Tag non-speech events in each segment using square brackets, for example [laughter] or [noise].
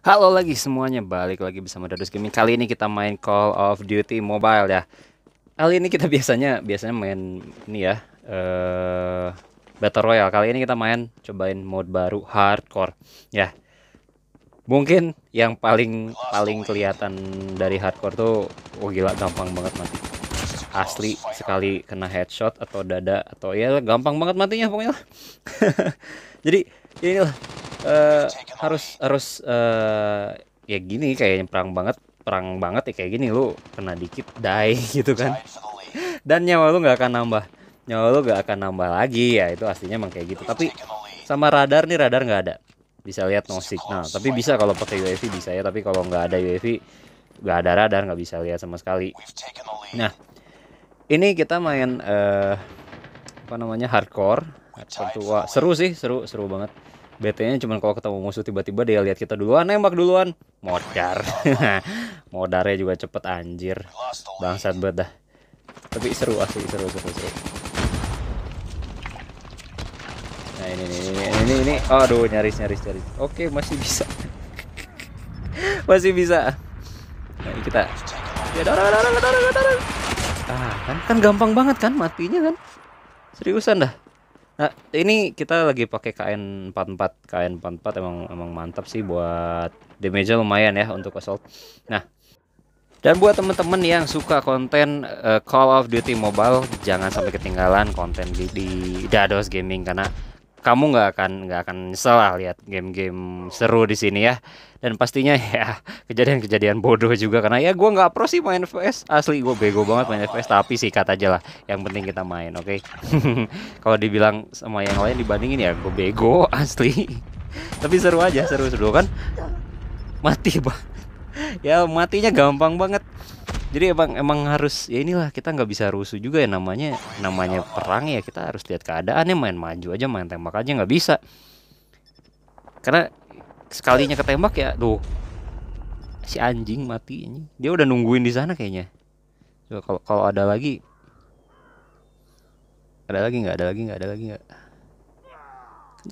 Halo lagi semuanya, balik lagi bersama Dadus Gaming. Kali ini kita main Call of Duty Mobile ya. Kali ini kita [laughs] biasanya biasanya main ini ya, eh Battle Royale. Kali ini kita main cobain mode baru hardcore ya. Mungkin yang paling paling kelihatan dari hardcore tuh oh gila gampang banget mati. Asli sekali kena headshot atau dada atau ya gampang banget matinya pokoknya. [laughs] Jadi inilah uh, harus harus uh, ya gini kayaknya perang banget perang banget ya kayak gini lu kena dikit die [laughs] gitu kan. Dan nyawa lu nggak akan nambah nyawa lu nggak akan nambah lagi ya itu aslinya emang kayak gitu. Tapi sama radar nih radar nggak ada. Bisa lihat no signal. tapi bisa kalau pakai UAV bisa ya. Tapi kalau nggak ada UAV nggak ada radar nggak bisa lihat sama sekali. Nah ini kita main uh, apa namanya hardcore. Tentu wah, seru sih seru seru banget BT-nya cuma kalau ketemu musuh tiba-tiba dia lihat kita duluan nembak duluan. Modar. [laughs] Modarnya juga cepet anjir. Bangsat banget dah. Tapi seru asli seru seru seru. Nah ini ini ini ini ini aduh nyaris nyaris nyaris. Oke masih bisa. [laughs] Masih bisa. Nah kita. Ya dorong dorong dorong dorong ah kan kan gampang banget kan matinya kan. Seriusan dah Nah, ini kita lagi pakai KN44. KN44 emang emang mantap sih buat damage lumayan ya untuk assault. Nah, dan buat temen-temen yang suka konten uh, Call of Duty Mobile, jangan sampai ketinggalan konten di, di Dados Gaming karena kamu nggak akan nggak akan nyesel lah lihat game-game seru di sini ya. Dan pastinya [laughs] ya kejadian-kejadian bodoh juga. Karena ya gue nggak pro sih main FPS. Asli gue bego banget main FPS tapi sikat aja lah. Yang penting kita main oke? Okay? [laughs] kalau dibilang sama yang lain dibandingin ya gue bego [laughs] asli. Tapi seru aja seru-seru kan? Mati bang. Ya matinya gampang banget jadi emang emang harus ya inilah kita nggak bisa rusuh juga ya namanya namanya perang ya kita harus lihat keadaannya main maju aja main tembak aja nggak bisa. Karena sekalinya ketembak ya tuh si anjing mati ini. Dia udah nungguin di sana kayaknya. Kalau kalau ada lagi. Ada lagi nggak ada lagi nggak ada lagi nggak?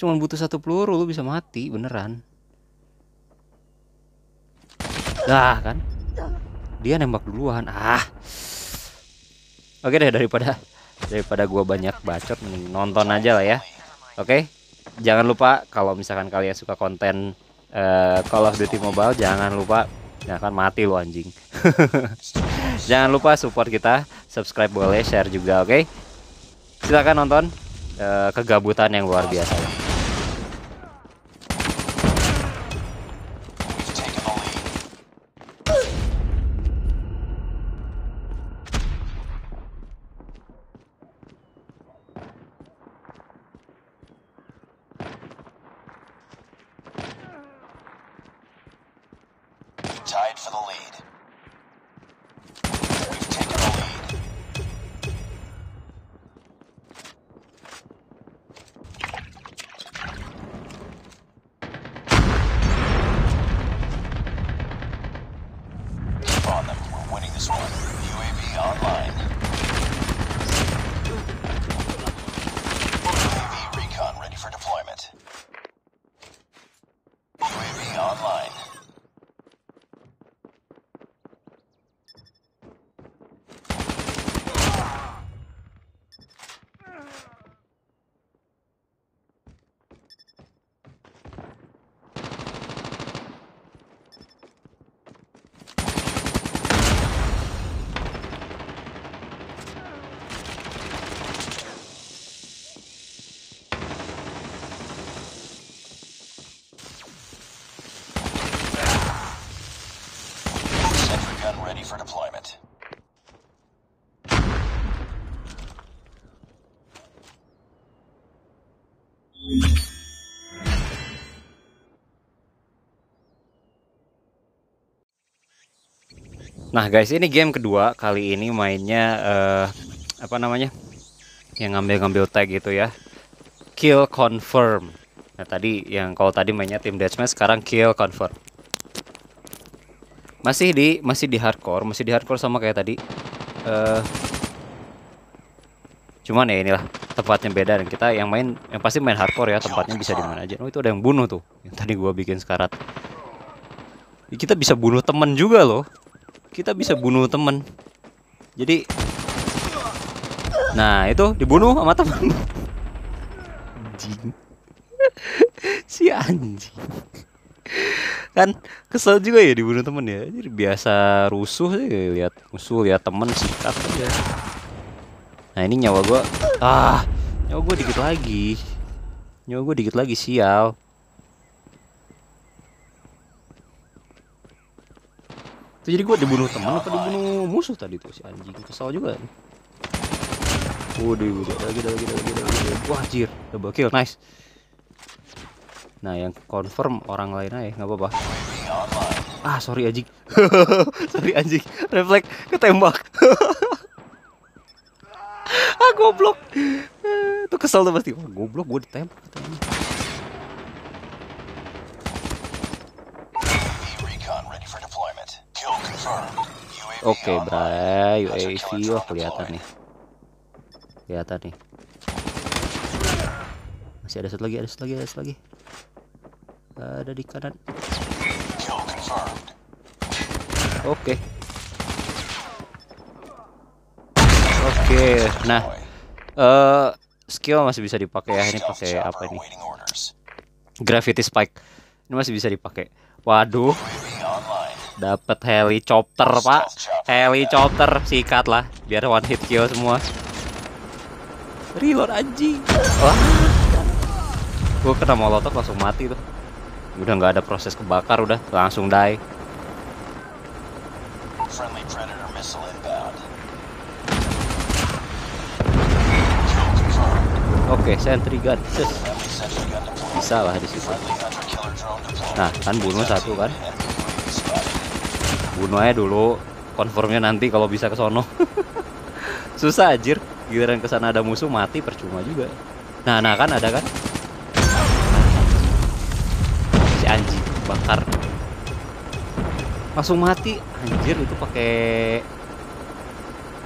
Cuma butuh satu peluru lu bisa mati beneran. Dah kan dia nembak duluan. Ah. Oke deh daripada daripada gua banyak bacot nonton aja lah ya. Oke? Jangan lupa kalau misalkan kalian suka konten uh, Call of Duty Mobile jangan lupa ya kan mati lu anjing. [laughs] Jangan lupa support kita subscribe boleh share juga oke? Silakan nonton uh, kegabutan yang luar biasa tied for the lead. We've taken the lead. Keep on them. We're winning this one. UAV online. UAV recon ready for deployment. Nah guys ini game kedua kali ini mainnya uh, apa namanya yang ngambil-ngambil tag gitu ya kill confirm. Nah tadi yang kalau tadi mainnya tim deathmatch sekarang kill confirm. Masih di masih di hardcore masih di hardcore sama kayak tadi. Uh, cuman ya inilah tempatnya beda dan kita yang main yang pasti main hardcore ya tempatnya bisa di mana aja. Oh itu ada yang bunuh tuh yang tadi gua bikin sekarat. kita bisa bunuh temen juga loh kita bisa bunuh temen. Jadi nah itu dibunuh sama temen. Anjing. [laughs] Si anjing. Kan kesel juga ya dibunuh temen ya. Jadi biasa rusuh sih lihat musuh lihat temen sikat aja. Nah ini nyawa gua. Ah nyawa gua dikit lagi. Nyawa gua dikit lagi sial itu jadi gua dibunuh temen apa dibunuh musuh tadi tuh si anjing kesel juga Waduh, udah lagi, udah lagi, udah lagi, lagi. Wah, anjir, double kill, nice. Nah, yang confirm orang lain aja, nggak apa-apa. Ah, sorry anjing. [laughs] sorry anjing. Refleks ketembak. [laughs] ah, goblok. Itu kesel tuh pasti. Goblok gue ditembak. Oke, online. bray. UAV wah kelihatan nih. Kelihatan nih. Masih ada satu lagi, ada satu lagi, ada satu lagi. Ada di kanan. Kill confirmed. Oke. Oke. Nah, eh skill masih bisa dipakai ya. Ini pakai apa ini? Gravity spike. Ini masih bisa dipakai. Waduh. Dapat helicopter, Pak. Helicopter sikat lah biar one hit kill semua. Reload anjing. Wah. Gue kena molotov langsung mati tuh. Udah nggak ada proses kebakar udah langsung die. Oke, sentry gun. Cus. Friendly sentry gun. Bisa lah di situ. Nah, kan bunuh satu kan. Bunuh aja dulu. Confirmnya nanti kalau bisa ke sono. [laughs] Susah anjir. Giliran ke sana ada musuh mati percuma juga. Nah, nah kan ada kan? Si anjing bakar. Langsung mati. Anjir itu pakai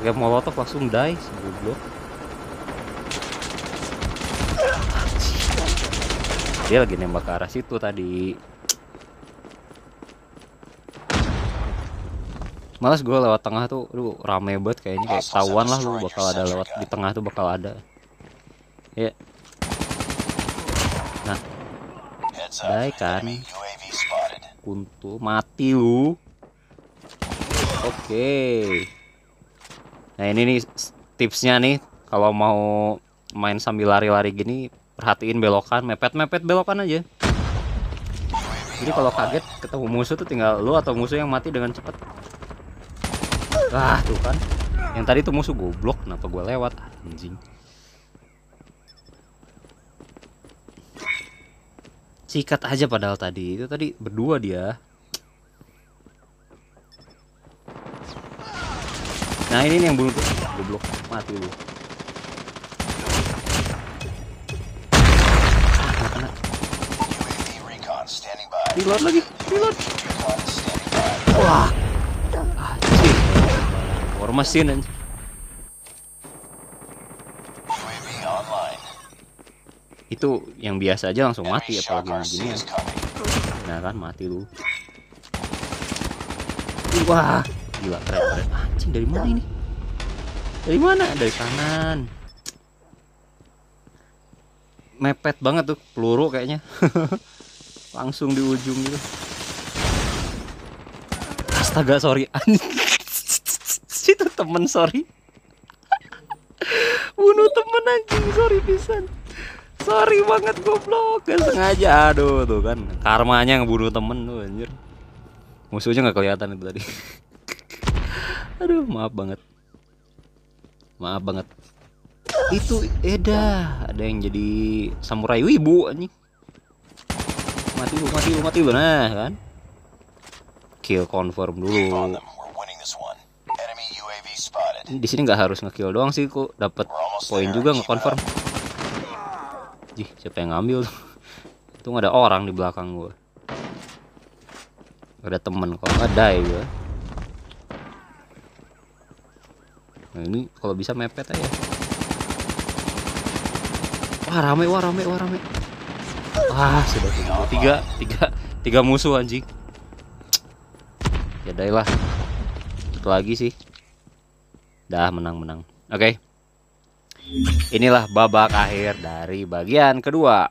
pakai molotov langsung die goblok. Dia lagi nembak ke arah situ tadi. Males gue lewat tengah tuh, lu rame banget kayaknya kayak tahuan lah lu bakal ada lewat di tengah tuh bakal ada. Ya, Heads up. Baik kan. Kuntul mati lu. Oke. Nah ini nih tipsnya nih kalau mau main sambil lari-lari gini perhatiin belokan, mepet-mepet belokan aja. Jadi kalau kaget ketemu musuh tuh tinggal lu atau musuh yang mati dengan cepat. Wah tuh kan. Yang tadi tuh musuh goblok, kenapa gua lewat anjing. Sikat aja padahal tadi itu tadi berdua dia. Nah ini nih yang bunuh tuh goblok mati lu. Reload lagi, reload. Wah. War mesin. Itu yang biasa aja langsung mati apalagi yang ya. Nah kan mati lu. Wah, gila keren keren. Anjing dari mana ini? Dari mana? Dari kanan. Mepet banget tuh peluru kayaknya. [laughs] Langsung di ujung gitu. Astaga, sorry. [laughs] Anjing. Temen sorry. [laughs] Bunuh temen anjing, sorry pisan. Sorry banget goblok, gak sengaja. Aduh, tuh kan karmanya ngebunuh temen tuh anjir. Musuhnya nggak kelihatan itu tadi. [laughs] Aduh, maaf banget. Maaf banget. Itu Eda, ada yang jadi samurai wibu anjing. Mati lu, mati lu, mati lu nah kan. Kill confirm dulu. Di sini nggak harus ngekill doang sih kok, dapat poin juga up. Jih, siapa yang ngambil? Itu [laughs] ada orang di belakang. Gak ada temen kalau nggak die gua. Nah ini kalau bisa mepet aja. Wah rame, wah rame, wah rame. Wah sudah tiga, tiga, tiga, tiga musuh anjing. ya lah lagi sih dah menang-menang. Oke. Inilah babak akhir dari bagian kedua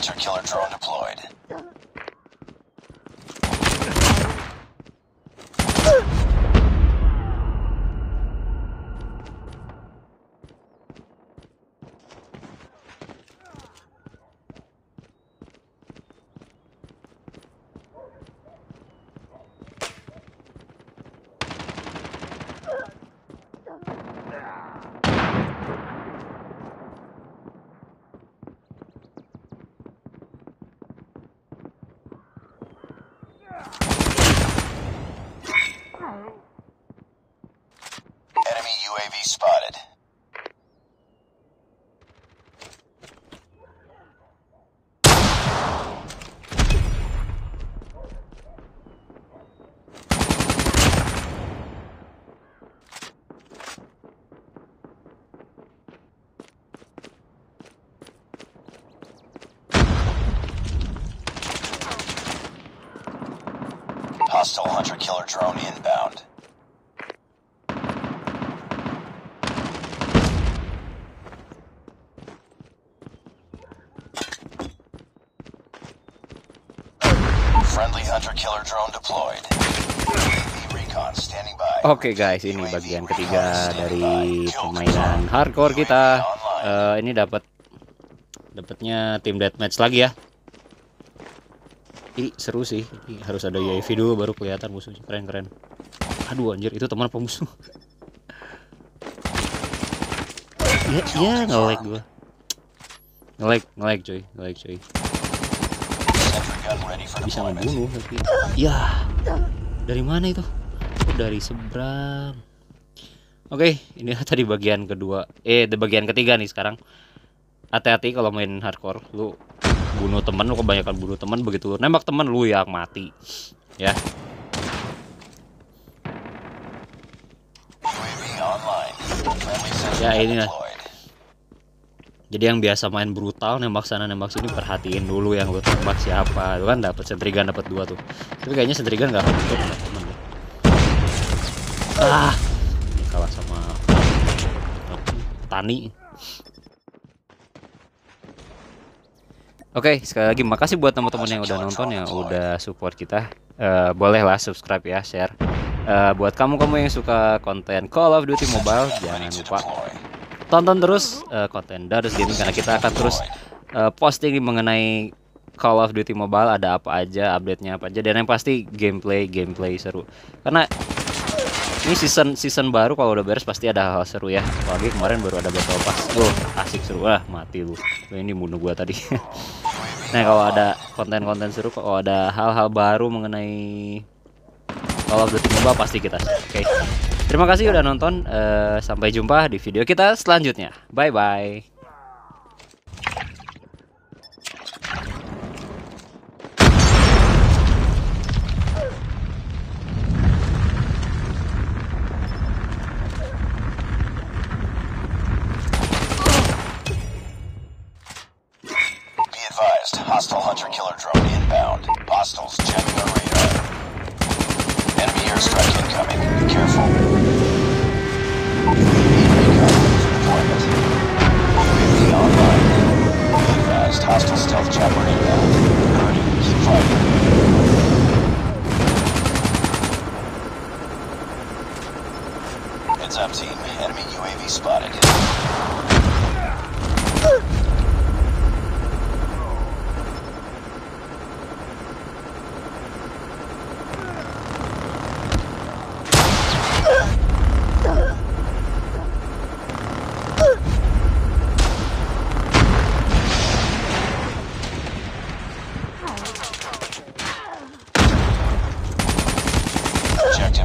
Hunter-killer drone deployed. Hostile hunter-killer drone inbound. Friendly hunter-killer drone deployed. Oke guys, ini bagian ketiga dari permainan hardcore kita. Eh, ini dapat dapatnya tim deathmatch lagi ya. Ih, seru sih. Ini harus ada UAV dulu baru kelihatan musuhnya. Keren keren. Aduh anjir, itu teman apa musuh? [laughs] ya, ya nge-lag gua. Nge-lag, nge-lag coy, nge-lag coy. Bisa ngebunuh tapi. Ya. Dari mana itu? Oh, dari seberang. Oke, ini [laughs] tadi bagian kedua. Eh, di bagian ketiga nih sekarang. Hati-hati kalau main hardcore, lu bunuh temen lu kebanyakan bunuh temen begitu nembak temen lu yang mati. Ya. Ya, ini lah. Jadi yang biasa main brutal nembak sana nembak sini perhatiin dulu yang lu tembak siapa. Lu kan dapat sentrigan dapat dua tuh. Tapi kayaknya sentrigan nggak akan temen. Ah, ini kalah sama Tani. Oke, sekali lagi makasih buat teman-teman yang udah nonton yang udah support kita. Eh, bolehlah subscribe ya, share. Eh, buat kamu-kamu yang suka konten Call of Duty Mobile, jangan lupa tonton terus eh, konten Dadus Gaming karena kita akan terus eh, posting mengenai Call of Duty Mobile ada apa aja, update-nya apa aja dan yang pasti gameplay gameplay seru. Karena ini season season baru kalau udah beres pasti ada hal, seru ya. Apalagi kemarin baru ada battle pass. Oh, asik seru. Wah, mati. Lu ini bunuh gua tadi. [laughs] nah, kalau ada konten-konten seru, kalau ada hal-hal baru mengenai Call of Duty Mobile pasti kita. Oke. Terima kasih udah nonton. Eh, sampai jumpa di video kita selanjutnya. Bye bye.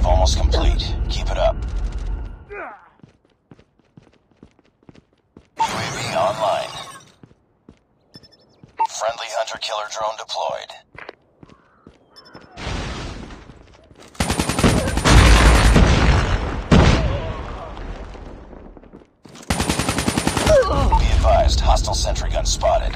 Objective almost complete. Keep it up. UAV online. Friendly hunter-killer drone deployed. Be advised, hostile sentry gun spotted.